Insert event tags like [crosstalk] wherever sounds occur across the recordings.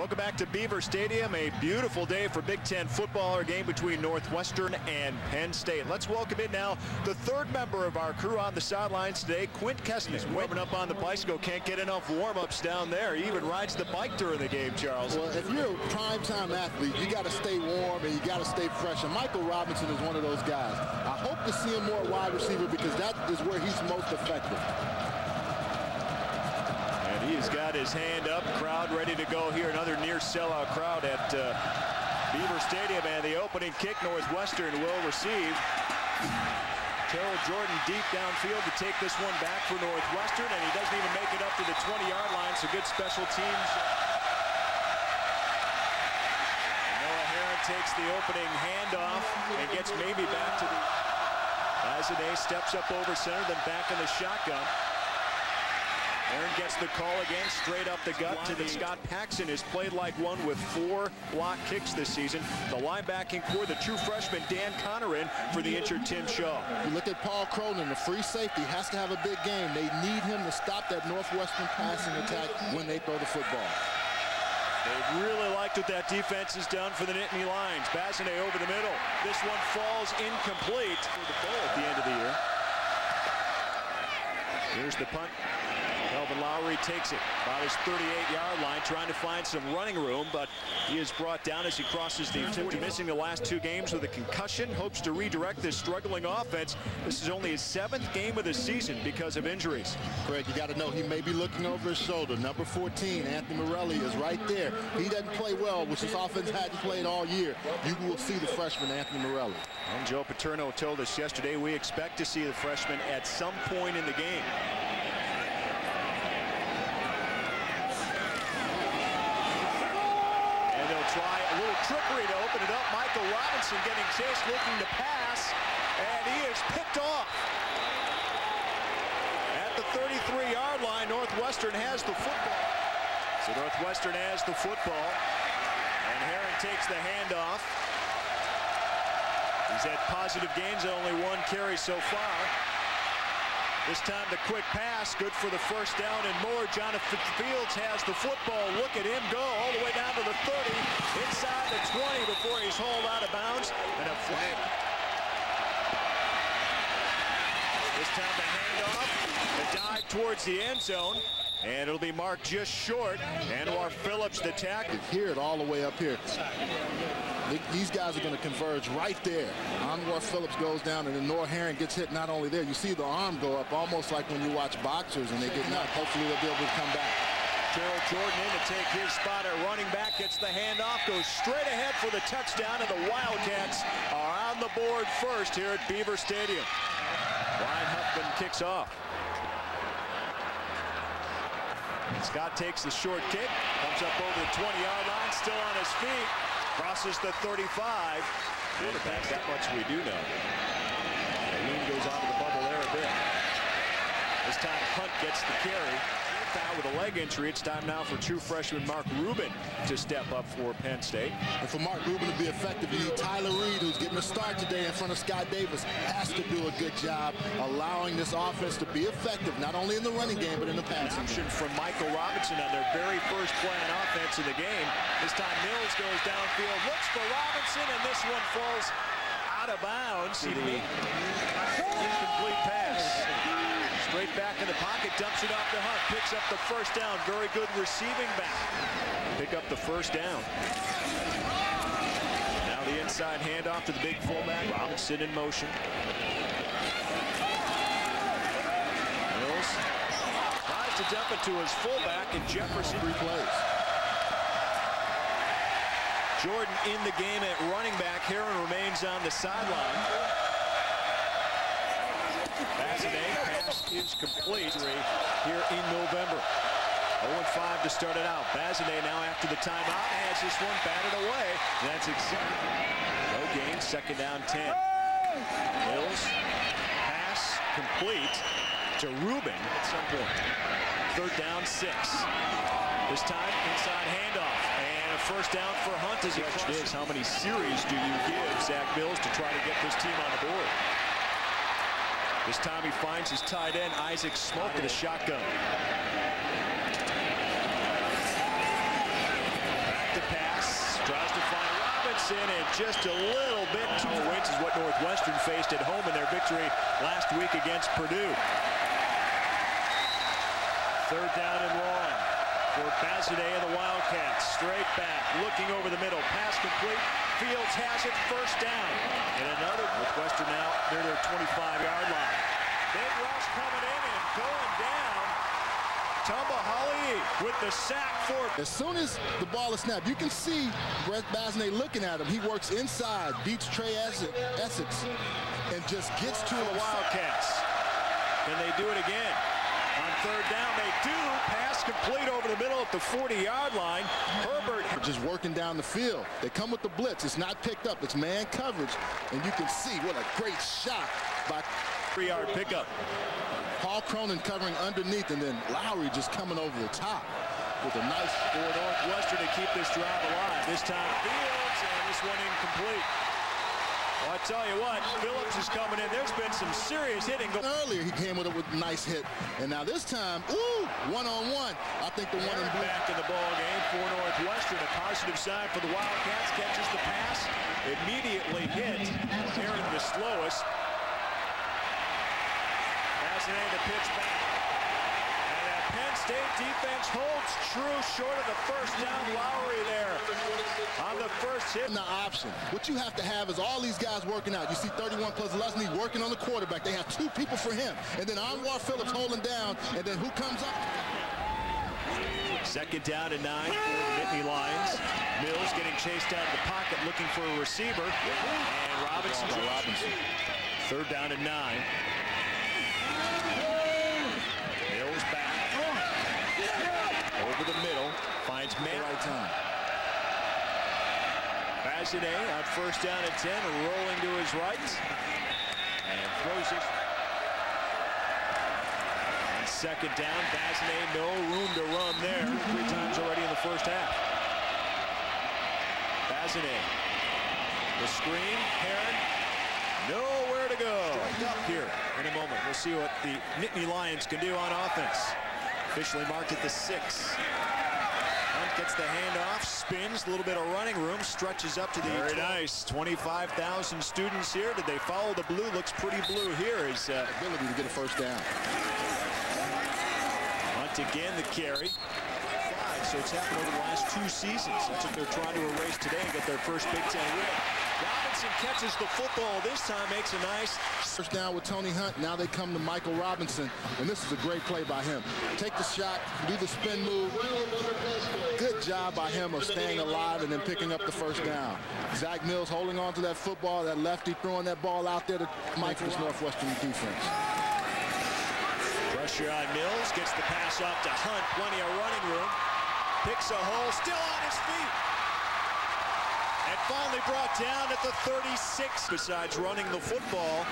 Welcome back to Beaver Stadium. A beautiful day for Big Ten football. Our game between Northwestern and Penn State. Let's welcome in now the third member of our crew on the sidelines today, Quint Kessenich. He's warming up on the bicycle. Can't get enough warm-ups down there. He even rides the bike during the game, Charles. Well, if you're a prime-time athlete, you got to stay warm and you got to stay fresh. And Michael Robinson is one of those guys. I hope to see him more wide receiver because that is where he's most effective. He's got his hand up. Crowd ready to go here. Another near sellout crowd at uh, Beaver Stadium. And the opening kick Northwestern will receive. Terrell Jordan deep downfield to take this one back for Northwestern. And he doesn't even make it up to the 20-yard line. So good special teams. Noah Herron takes the opening handoff and gets maybe back to the... Basanez steps up over center, then back in the shotgun. Herron gets the call again, straight up the gut to the Scott Paxson has played like one with four block kicks this season. The linebacking core, the true freshman Dan Connor in for the injured Tim Shaw. You look at Paul Cronin, the free safety, has to have a big game. They need him to stop that Northwestern passing attack when they throw the football. They really liked what that defense has done for the Nittany Lions. Basanez over the middle. This one falls incomplete for the goal at the end of the year. Here's the punt. Melvin Lowry takes it about his 38-yard line, trying to find some running room, but he is brought down as he crosses the 50, missing the last two games with a concussion. Hopes to redirect this struggling offense. This is only his seventh game of the season because of injuries. Greg, you got to know he may be looking over his shoulder. Number 14, Anthony Morelli, is right there. He doesn't play well, which this offense hadn't played all year. You will see the freshman, Anthony Morelli. And Joe Paterno told us yesterday we expect to see the freshman at some point in the game. try a little trickery to open it up. Michael Robinson getting chased, looking to pass, and he is picked off. At the 33-yard line, Northwestern has the football. So Northwestern has the football, and Herron takes the handoff. He's had positive gains, only one carry so far. This time the quick pass, good for the first down and more. Jonathan Fields has the football. Look at him go all the way down to the 30, inside the 20 before he's hauled out of bounds. And a flag. This time the handoff, the dive towards the end zone. And it'll be marked just short. Anwar Phillips, the tackle. Hear it all the way up here. These guys are going to converge right there. Anwar Phillips goes down, and then Noah Herron gets hit not only there. You see the arm go up, almost like when you watch boxers and they get knocked. Hopefully they'll be able to come back. Gerald Jordan in to take his spot at running back, gets the handoff, goes straight ahead for the touchdown, and the Wildcats are on the board first here at Beaver Stadium. Brian Huffman kicks off. Scott takes the short kick, comes up over the 20-yard line, still on his feet, crosses the 35. Quarterback, that much we do know. Goes onto the bit. This time Hunt gets the carry foul with a leg injury. It's time now for true freshman Mark Rubin to step up for Penn State. And for Mark Rubin to be effective, you need Tyler Reed, who's getting a start today in front of Scott Davis, has to do a good job allowing this offense to be effective, not only in the running game, but in the passing Option game. from Michael Robinson on their very first play on offense in the game. This time Mills goes downfield, looks for Robinson, and this one falls out of bounds. Incomplete pass. Straight back in the pocket, dumps it off to Hunt, picks up the first down. Very good receiving back. Pick up the first down. Now the inside handoff to the big fullback. Robinson in motion. Mills tries to dump it to his fullback, and Jefferson replays. Jordan in the game at running back. Herron remains on the sideline. Basanez pass is complete here in November. 0-5 to start it out. Basanez now after the timeout has this one batted away. That's exactly no gain. Second down 10. Mills pass complete to Rubin at some point. Third down six. This time inside handoff and a first down for Hunt as he is. How many series do you give Zack Mills to try to get this team on the board? This time he finds his tight end, Isaac Smolko, in a shotgun. gets in and just a little bit. Two wins is what Northwestern faced at home in their victory last week against Purdue. Third down and Basanez and the Wildcats. Straight back, looking over the middle. Pass complete. Fields has it. First down. And another Northwestern now near their 25-yard line. Big rush coming in and going down. Tamba with the sack for. As soon as the ball is snapped, you can see Brett Basanez looking at him. He works inside, beats Trey Essex, and just gets to the Wildcats. Can they do it again? On third down, they do. Pass complete over the middle at the 40-yard line. Herbert just working down the field. They come with the blitz. It's not picked up. It's man coverage. And you can see what a great shot by three-yard pickup. Paul Cronin covering underneath, and then Lowry just coming over the top with a nice for Northwestern to keep this drive alive. This time Fields, and this one incomplete. Well, I tell you what, Phillips is coming in. There's been some serious hitting. Earlier, he came with a, with a nice hit. And now this time, ooh, one-on-one. -on -one. I think the one in blue. Back in the ball game for Northwestern. A positive sign for the Wildcats. Catches the pass. Immediately hit Aaron the slowest. Fascinating the pitch back. And that Penn State defense holds true short of the first down. Lowry there on the first hit. The option. What you have to have is all these guys working out. You see 31 plus Leslie working on the quarterback. They have two people for him. And then Anwar Phillips holding down. And then who comes up? Second down and nine for the Nittany Lions. Mills getting chased out of the pocket looking for a receiver. And Robinson. Robinson. Third down and nine. over the middle. Finds man. Right time. Basanez on first down at 10, rolling to his right. And throws it. And second down, Basanez, no room to run there. Three times already in the first half. Basanez. The screen, Herron. Nowhere to go. Here in a moment. We'll see what the Nittany Lions can do on offense. Officially marked at the six. Hunt gets the handoff, spins, a little bit of running room, stretches up to the Very 12. nice. 25,000 students here. Did they follow the blue? Looks pretty blue here. His uh, ability to get a first down. Hunt again the carry. Five, So it's happened over the last two seasons. That's what they're trying to erase today and get their first Big Ten win. Robinson catches the football this time, makes a nice first down with Tony Hunt. Now they come to Michael Robinson, and this is a great play by him. Take the shot, do the spin move. Good job by him of staying alive and then picking up the first down. Zack Mills holding on to that football, that lefty throwing that ball out there to Michael's Northwestern defense. Pressure on Mills, gets the pass off to Hunt, plenty of running room. Picks a hole, still on his feet finally brought down at the 36. Besides running the football.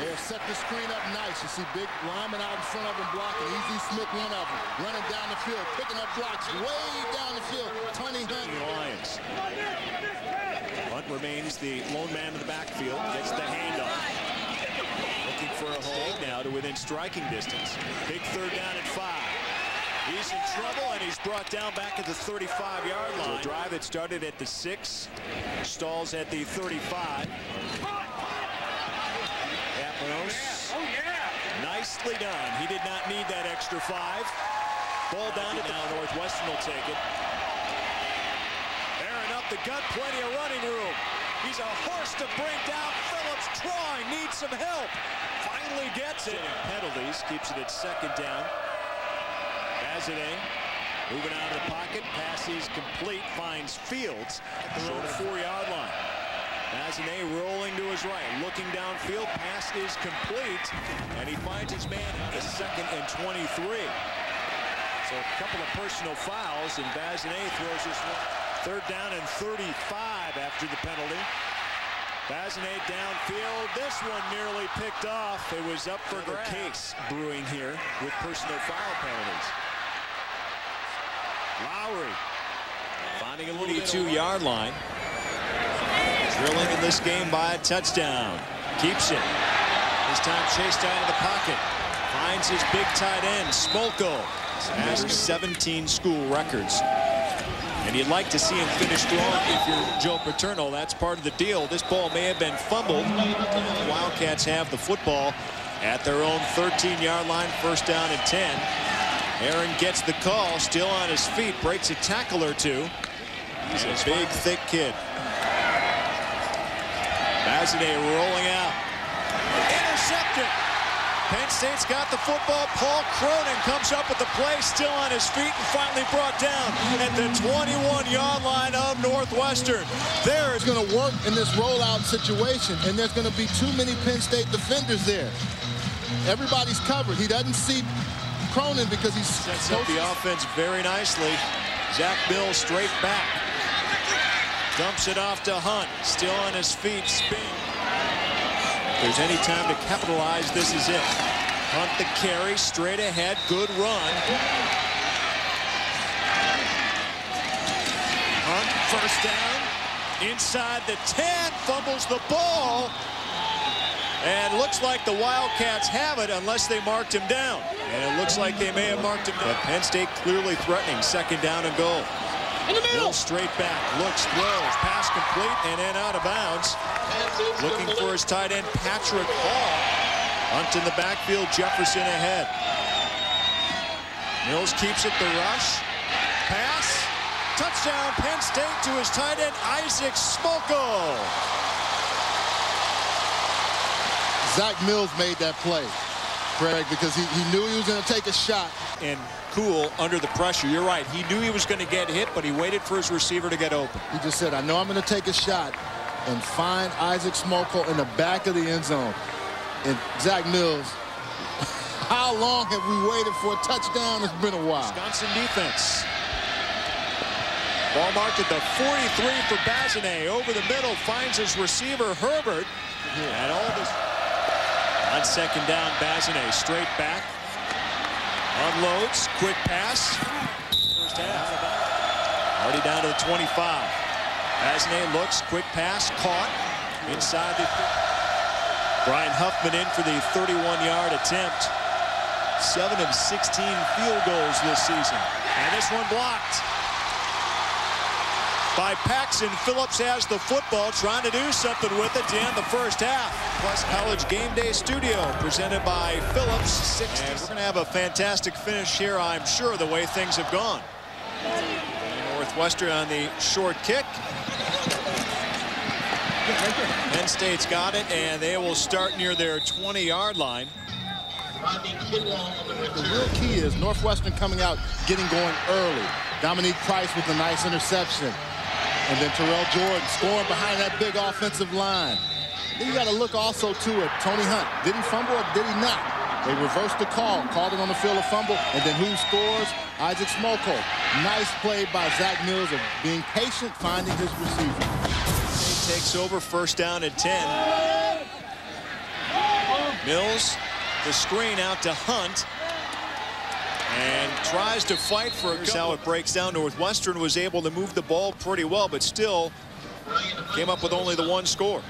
They have set the screen up nice. You see big lineman out in front of him blocking. E.Z. Smith, one of them. Running down the field, picking up blocks way down the field. Tony Hunt. Lions. Hunt remains the lone man in the backfield. Gets the handoff. Looking for a hole now to within striking distance. Big third down at five. He's in trouble, and he's brought down back at the 35-yard line. So drive that started at the 6, stalls at the 35. Apanos. Oh, oh, yeah. Nicely done. He did not need that extra five. Ball down to now. Northwestern will take it. Herron up the gut, plenty of running room. He's a horse to bring down. Phillips trying, needs some help. Finally gets it. Penalties, keeps it at second down. Basanez moving out of the pocket. Pass is complete. Finds Fields at the four-yard line. Basanez rolling to his right. Looking downfield. Pass is complete. And he finds his man at the second and 23. So a couple of personal fouls. And Basanez throws this one. Third down and 35 after the penalty. Basanez downfield. This one nearly picked off. It was up for the case brewing here with personal foul penalties. Lowry finding a little 22-yard line. Drilling in this game by a touchdown. Keeps it. This time chased out of the pocket. Finds his big tight end, Smolko. Has 17 school records. And And you'd like to see him finish strong if you're Joe Paterno. That's part of the deal. This ball may have been fumbled. The Wildcats have the football at their own 13-yard line, first down and 10. Herron gets the call, still on his feet, breaks a tackle or two. He's a big, thick kid. Basanez rolling out. Intercepted. Penn State's got the football. Paul Cronin comes up with the play, still on his feet, and finally brought down at the 21-yard line of Northwestern. There is going to work in this rollout situation, and there's going to be too many Penn State defenders there. Everybody's covered. He doesn't see Cronin because he's sets up the offense very nicely. Zack Mills straight back. Dumps it off to Hunt. Still on his feet. Spin. If there's any time to capitalize, this is it. Hunt the carry. Straight ahead. Good run. Hunt first down. Inside the 10. Fumbles the ball. And looks like the Wildcats have it unless they marked him down. And it looks like they may have marked him down. But Penn State clearly threatening second down and goal. In the middle. straight back, looks, throws, pass complete, and then out of bounds. Looking for his tight end, Patrick Hall. Hunt in the backfield, Jefferson ahead. Mills keeps it the rush. Pass. Touchdown, Penn State to his tight end, Isaac Smolko. Zack Mills made that play, Craig, because he, he knew he was going to take a shot. And cool under the pressure. You're right. He knew he was going to get hit, but he waited for his receiver to get open. He just said, I know I'm going to take a shot and find Isaac Smolko in the back of the end zone. And Zack Mills, [laughs] how long have we waited for a touchdown? It's been a while. Wisconsin defense. Ball marked at the 43 for Basanez. Over the middle, finds his receiver, Herbert. And all this... On second down, Basanez straight back. Unloads, quick pass. First half. Already down to the 25. Basanez looks, quick pass, caught. Inside the... Brian Huffman in for the 31-yard attempt. 7 of 16 field goals this season. And this one blocked by Paxson. Phillips has the football, trying to do something with it to end the first half. Plus College Game Day Studio, presented by Phillips. 60. And we're going to have a fantastic finish here, I'm sure, the way things have gone. Northwestern on the short kick. Penn State's got it, and they will start near their 20-yard line. The real key is Northwestern coming out, getting going early. Dominique Price with a nice interception. And then Terrell Jordan scoring behind that big offensive line. Then you got to look also, too, at Tony Hunt. Did he fumble or did he not? They reversed the call, called it on the field of fumble, and then who scores? Isaac Smolko. Nice play by Zack Mills of being patient, finding his receiver. He takes over first down at 10. Mills, the screen out to Hunt and tries to fight for it. how it breaks down. Northwestern was able to move the ball pretty well, but still came up with only the one score.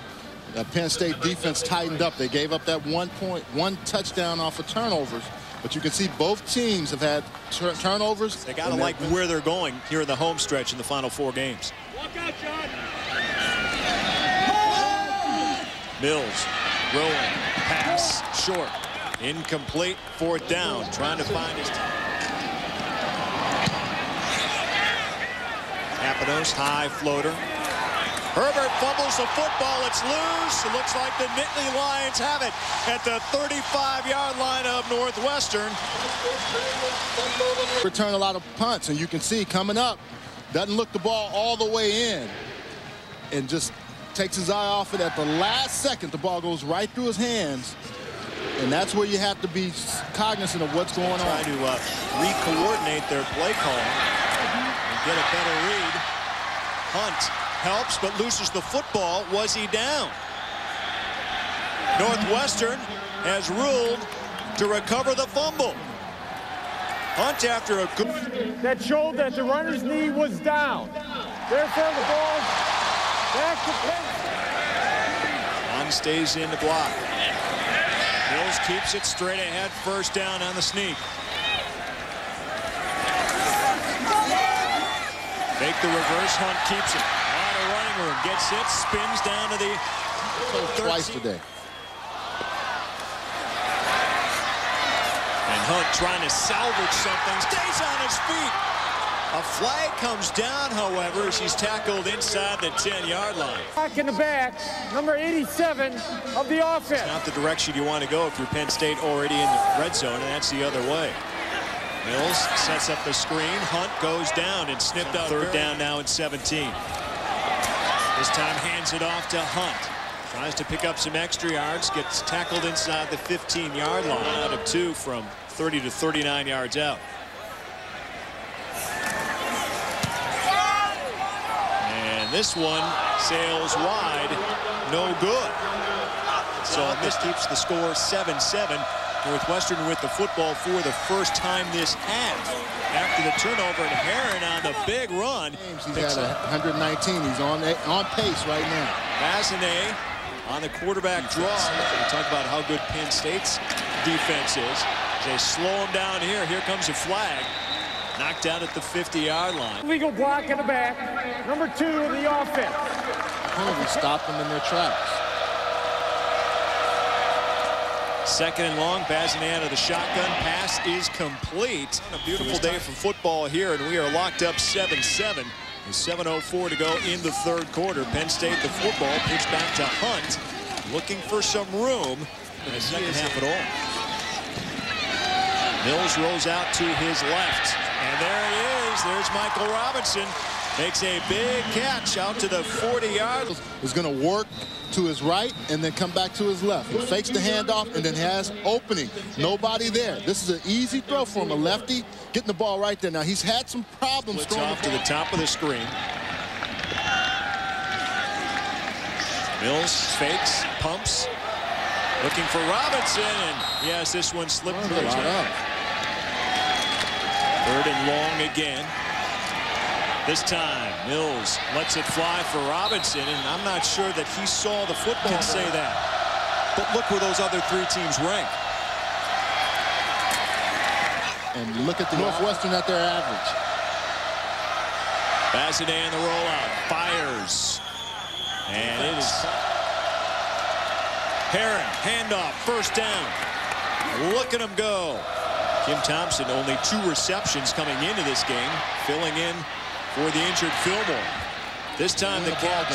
The Penn State defense tightened up. They gave up that one point, one touchdown off of turnovers. But you can see both teams have had turnovers. They got to like where they're going here in the home stretch in the final four games. Out, Mills rolling, pass, short. Incomplete, fourth down, trying to find his time. High floater. Herbert fumbles the football. It's loose. It looks like the Nittany Lions have it at the 35-yard line of Northwestern. Return a lot of punts, and you can see coming up, doesn't look the ball all the way in, and just takes his eye off it at the last second. The ball goes right through his hands. And that's where you have to be cognizant of what's going on. Trying to uh, re-coordinate their play call and get a better read. Hunt helps but loses the football. Was he down? Northwestern has ruled to recover the fumble. Hunt after a good... That showed that the runner's knee was down. Therefore, the ball back to Penn. Hunt stays in the block. Keeps it straight ahead. First down on the sneak. Make the reverse. Hunt keeps it. A lot of running room. Gets it. Spins down to the twice today. And Hunt trying to salvage something. Stays on his feet. A flag comes down, however, as he's tackled inside the 10-yard line. Back in the back, number 87 of the offense. Not the direction you want to go if you're Penn State already in the red zone, and that's the other way. Mills sets up the screen. Hunt goes down and snipped out. Third down now at 17. This time hands it off to Hunt. Tries to pick up some extra yards. Gets tackled inside the 15-yard line. Out of two from 30 to 39 yards out. And this one sails wide. No good. So this keeps the score 7-7. Northwestern with the football for the first time this half. After the turnover, and Herron on the big run. He's had 119. He's on on pace right now. Basanez on the quarterback draw. We talk about how good Penn State's defense is. They slow him down here. Here comes a flag. Knocked out at the 50-yard line. Legal block in the back. Number two of the offense. Penalty stopped them in their tracks. Second and long, Basanez the shotgun. Pass is complete. A beautiful day for football here, and we are locked up 7-7. With 7.04 to go in the third quarter. Penn State, the football, pitched back to Hunt. Looking for some room in the second half at all. Mills rolls out to his left. And there it is. There's Michael Robinson. Makes a big catch out to the 40-yard. Is going to work to his right and then come back to his left. He fakes the handoff and then has opening. Nobody there. This is an easy throw for him, a lefty, getting the ball right there. Now, he's had some problems Splits off to the top of the screen. Mills fakes, pumps, looking for Robinson, and yes, this one slipped through. Third and long again. This time, Mills lets it fly for Robinson, and I'm not sure that he saw the football. Can say that. But look where those other three teams rank. And look at the Northwestern at their average. Basanez in the rollout. Fires. And it is Herron, handoff, first down. Look at him go. Kim Thompson, only two receptions coming into this game, filling in for the injured Philmore. This time the catch.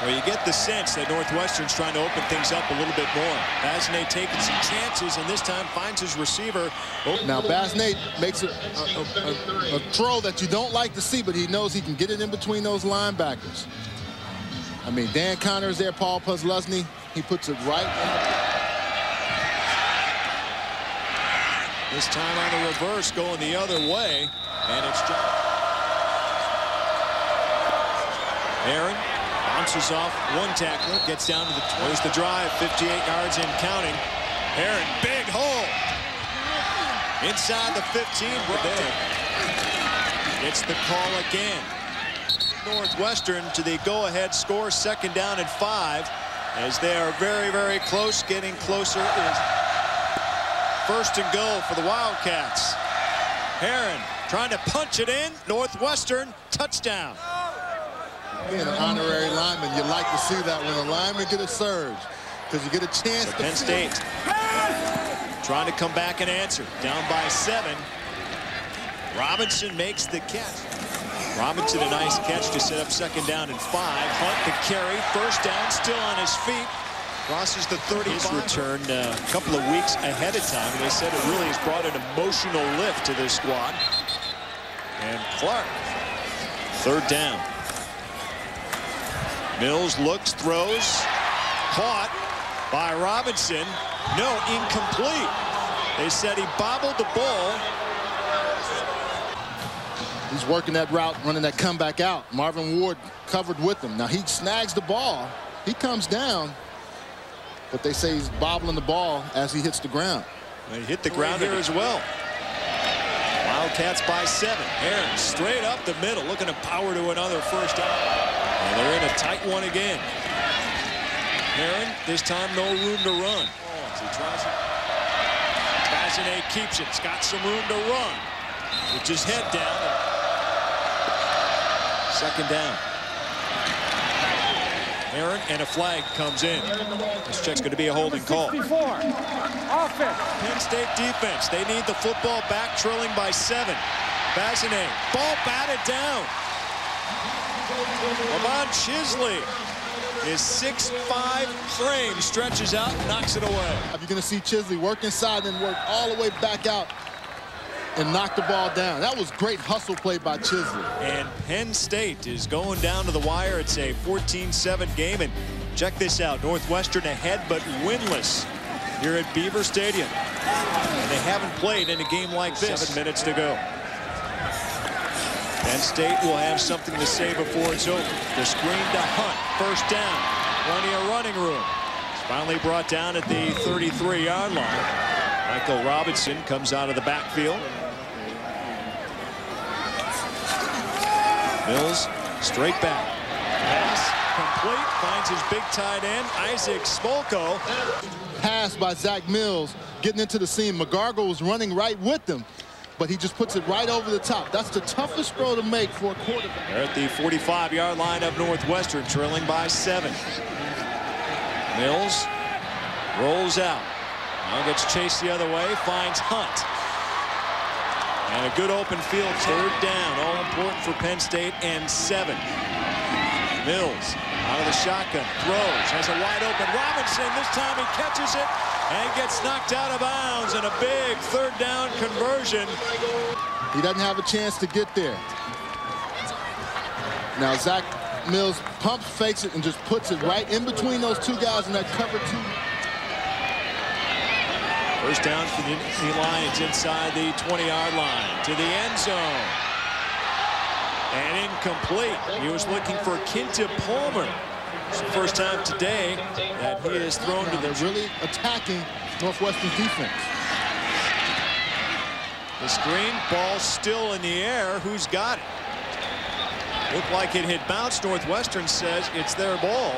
Well, you get the sense that Northwestern's trying to open things up a little bit more. Basanez taking some chances, and this time finds his receiver. Oh. Now, Basanez makes a, a, a, a, throw that you don't like to see, but he knows he can get it in between those linebackers. I mean, Dan Connor's there, Paul Posluszny, he puts it right in the... This time on the reverse, going the other way, and it's John. Herron bounces off one tackler, gets down to the 20. There's the drive, 58 yards and counting. Herron, big hole. Inside the 15, Bray. Gets the call again. Northwestern to the go-ahead score, second down and five, as they are very, very close, getting closer. Is first and goal for the Wildcats. Herron trying to punch it in. Northwestern touchdown. Being an honorary lineman, you like to see that when a lineman get a surge because you get a chance so to Penn State trying to come back and answer. Down by seven. Robinson makes the catch. Robinson a nice catch to set up second down and five. Hunt the carry. First down, still on his feet. Crosses the 30. His return uh, a couple of weeks ahead of time. And they said it really has brought an emotional lift to this squad. And Clark, third down. Mills looks, throws, caught by Robinson. No, incomplete. They said he bobbled the ball. He's working that route, running that comeback out. Marvin Ward covered with him. Now he snags the ball. He comes down, but they say he's bobbling the ball as he hits the ground. He hit the ground here as well. Wildcats by seven. Herron straight up the middle, looking to power to another first down. And they're in a tight one again. Herron, this time no room to run. As he tries it. Basanez keeps it. He's got some room to run. With his head down. Second down. Herron and a flag comes in. This check's going to be a holding call. 64. Offense. Penn State defense. They need the football back, trailing by seven. Basanez. Ball batted down. Lamont Chisley. His 6'5 frame stretches out and knocks it away. You're going to see Chisley work inside and work all the way back out and knock the ball down. That was great hustle play by Chisley. And Penn State is going down to the wire. It's a 14-7 game. And check this out. Northwestern ahead but winless here at Beaver Stadium. And they haven't played in a game like this. Seven minutes to go. Penn State will have something to say before it's over. The screen to Hunt. First down. Plenty of running room. It's finally brought down at the 33-yard line. Michael Robinson comes out of the backfield. Mills straight back. Pass complete. Finds his big tight end, Isaac Smolko. Pass by Zack Mills getting into the seam. McGarigle was running right with them, but he just puts it right over the top. That's the toughest throw to make for a quarterback. They're at the 45-yard line of Northwestern, trailing by seven. Mills rolls out. Now gets chased the other way, finds Hunt. And a good open field, third down, all important for Penn State, and seven. Mills out of the shotgun, throws, has a wide open Robinson. This time he catches it and gets knocked out of bounds, and a big third down conversion. He doesn't have a chance to get there. Now Zack Mills pumps, fakes it, and just puts it right in between those two guys in that cover two. First down for the, the Lions inside the 20-yard line to the end zone. And incomplete. He was looking for Kinta Palmer. It's the first time today that he is thrown to the... Really attacking Northwestern defense. The screen, ball still in the air. Who's got it? Looked like it had bounced. Northwestern says it's their ball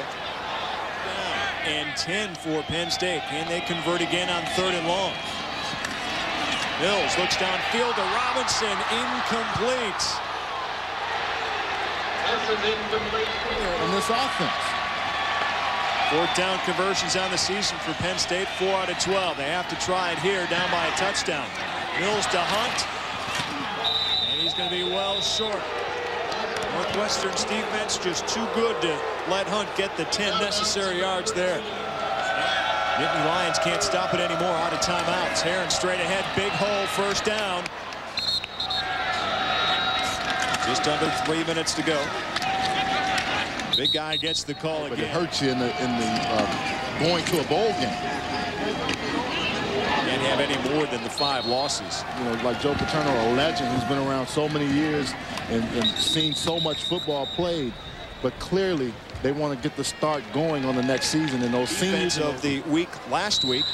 and 10 for Penn State. Can they convert again on third and long? Mills looks downfield to Robinson. Incomplete. That's an incomplete here in this offense. Fourth down conversions on the season for Penn State. Four out of 12. They have to try it here, down by a touchdown. Mills to Hunt. And he's going to be well short. Northwestern's defense just too good to let Hunt get the 10 necessary yards there. Nittany Lions can't stop it anymore out of timeouts. Herron straight ahead, big hole, first down. Just under three minutes to go. Big guy gets the call but again. it hurts you in the in the uh, going to a bowl game. Can't have any more than the five losses. You know, like Joe Paterno, a legend who's been around so many years and, and seen so much football played, but clearly they want to get the start going on the next season. And those Defense seniors of the week last week.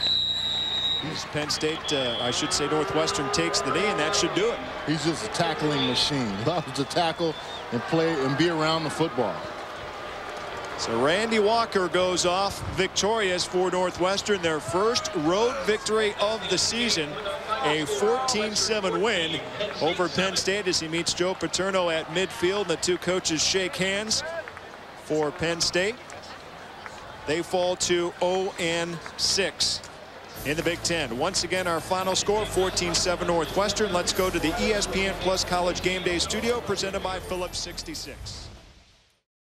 As Penn State, uh, I should say Northwestern takes the knee, and that should do it. He's just a tackling machine. He [laughs] loves to tackle and play and be around the football. So Randy Walker goes off victorious for Northwestern, their first road victory of the season. A 14-7 win over Penn State as he meets Joe Paterno at midfield. The two coaches shake hands for Penn State. They fall to 0-6 in the Big Ten. Once again, our final score, 14-7 Northwestern. Let's go to the ESPN Plus College Game Day studio presented by Phillips 66.